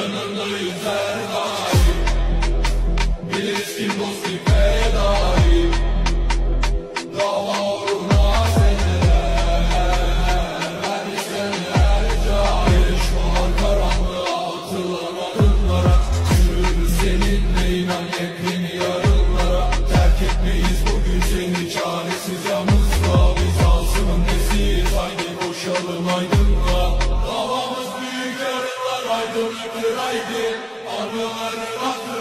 Yanında yüzler var Bilirsin dostluk haydi Anıların hatırına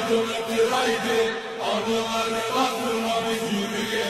aydınlıktır haydi Anıların hatırına biz yürüyelim